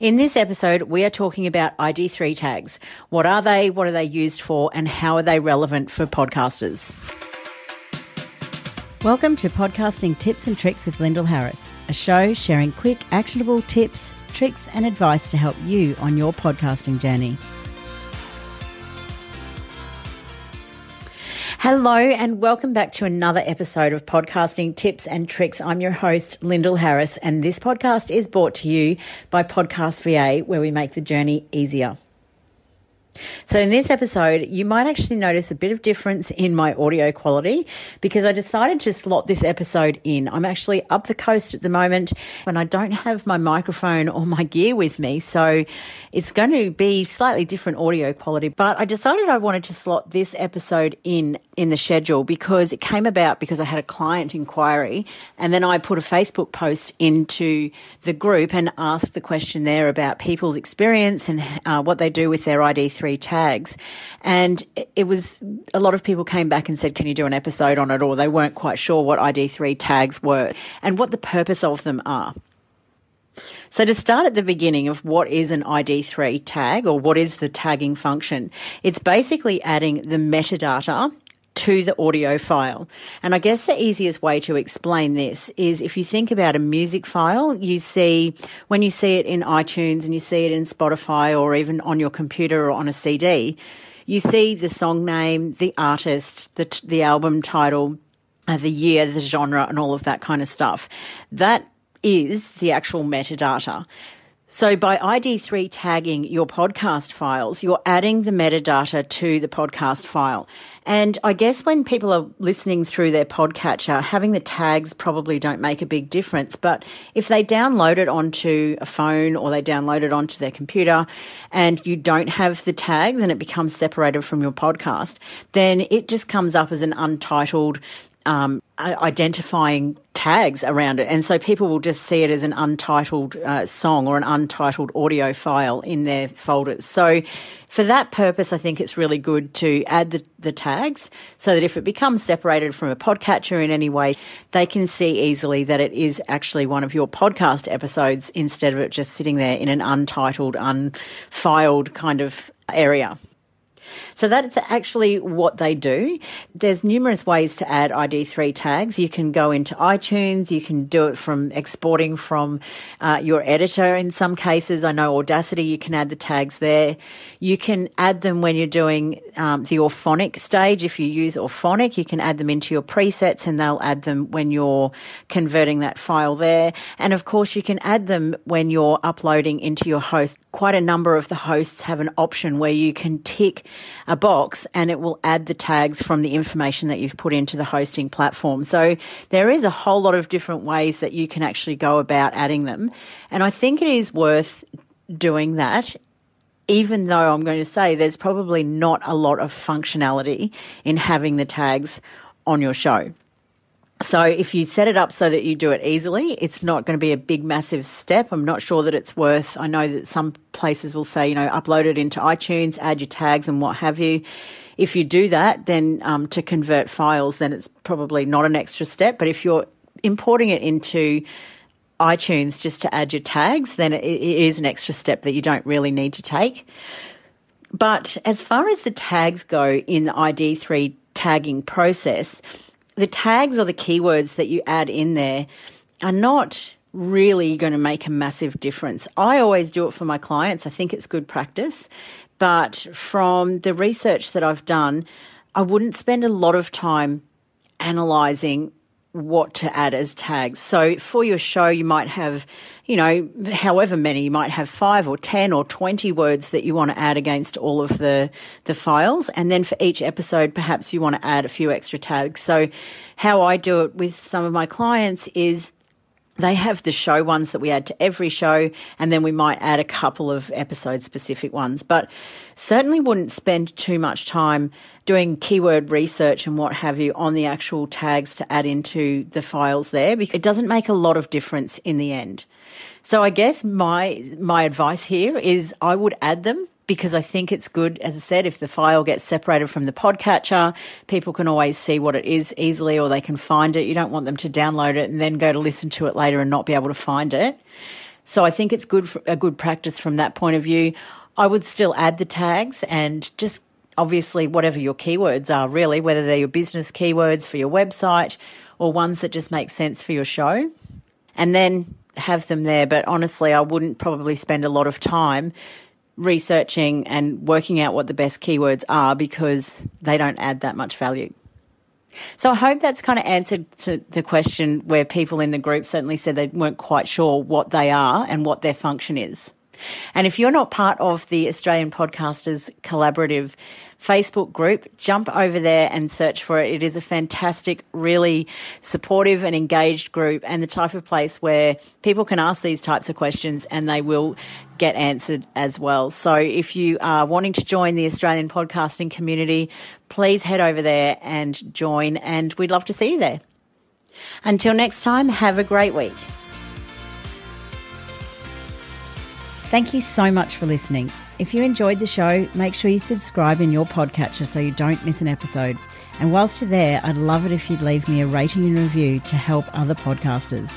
In this episode, we are talking about ID3 tags. What are they? What are they used for? And how are they relevant for podcasters? Welcome to Podcasting Tips and Tricks with Lyndall Harris, a show sharing quick, actionable tips, tricks, and advice to help you on your podcasting journey. Hello, and welcome back to another episode of Podcasting Tips and Tricks. I'm your host, Lyndall Harris, and this podcast is brought to you by Podcast VA, where we make the journey easier. So, in this episode, you might actually notice a bit of difference in my audio quality because I decided to slot this episode in. I'm actually up the coast at the moment and I don't have my microphone or my gear with me. So, it's going to be slightly different audio quality. But I decided I wanted to slot this episode in in the schedule because it came about because I had a client inquiry and then I put a Facebook post into the group and asked the question there about people's experience and uh, what they do with their ID3 three tags. And it was a lot of people came back and said, Can you do an episode on it? Or they weren't quite sure what ID3 tags were and what the purpose of them are. So to start at the beginning of what is an ID3 tag or what is the tagging function, it's basically adding the metadata to the audio file. And I guess the easiest way to explain this is if you think about a music file, you see, when you see it in iTunes and you see it in Spotify or even on your computer or on a CD, you see the song name, the artist, the, the album title, uh, the year, the genre, and all of that kind of stuff. That is the actual metadata. So by ID3 tagging your podcast files, you're adding the metadata to the podcast file. And I guess when people are listening through their podcatcher, having the tags probably don't make a big difference. But if they download it onto a phone or they download it onto their computer and you don't have the tags and it becomes separated from your podcast, then it just comes up as an untitled um, identifying tags around it. And so people will just see it as an untitled uh, song or an untitled audio file in their folders. So for that purpose, I think it's really good to add the, the tags so that if it becomes separated from a podcatcher in any way, they can see easily that it is actually one of your podcast episodes instead of it just sitting there in an untitled, unfiled kind of area. So that's actually what they do. There's numerous ways to add ID3 tags. You can go into iTunes. You can do it from exporting from uh, your editor in some cases. I know Audacity, you can add the tags there. You can add them when you're doing um, the Auphonic stage. If you use Auphonic, you can add them into your presets and they'll add them when you're converting that file there. And of course, you can add them when you're uploading into your host. Quite a number of the hosts have an option where you can tick a box and it will add the tags from the information that you've put into the hosting platform. So there is a whole lot of different ways that you can actually go about adding them. And I think it is worth doing that even though I'm going to say there's probably not a lot of functionality in having the tags on your show. So if you set it up so that you do it easily, it's not going to be a big, massive step. I'm not sure that it's worth. I know that some places will say, you know, upload it into iTunes, add your tags and what have you. If you do that, then um, to convert files, then it's probably not an extra step. But if you're importing it into iTunes just to add your tags, then it is an extra step that you don't really need to take. But as far as the tags go in the ID3 tagging process, the tags or the keywords that you add in there are not really going to make a massive difference. I always do it for my clients. I think it's good practice. But from the research that I've done, I wouldn't spend a lot of time analyzing what to add as tags. So for your show, you might have, you know, however many, you might have five or 10 or 20 words that you want to add against all of the, the files. And then for each episode, perhaps you want to add a few extra tags. So how I do it with some of my clients is they have the show ones that we add to every show, and then we might add a couple of episode specific ones. But certainly wouldn't spend too much time doing keyword research and what have you on the actual tags to add into the files there because it doesn't make a lot of difference in the end. So I guess my my advice here is I would add them because I think it's good, as I said, if the file gets separated from the podcatcher, people can always see what it is easily or they can find it. You don't want them to download it and then go to listen to it later and not be able to find it. So I think it's good for, a good practice from that point of view. I would still add the tags and just obviously whatever your keywords are really, whether they're your business keywords for your website or ones that just make sense for your show. And then have them there. But honestly, I wouldn't probably spend a lot of time researching and working out what the best keywords are because they don't add that much value. So I hope that's kind of answered to the question where people in the group certainly said they weren't quite sure what they are and what their function is. And if you're not part of the Australian Podcasters Collaborative Facebook group, jump over there and search for it. It is a fantastic, really supportive and engaged group and the type of place where people can ask these types of questions and they will get answered as well. So if you are wanting to join the Australian podcasting community, please head over there and join and we'd love to see you there. Until next time, have a great week. Thank you so much for listening. If you enjoyed the show, make sure you subscribe in your podcatcher so you don't miss an episode. And whilst you're there, I'd love it if you'd leave me a rating and review to help other podcasters.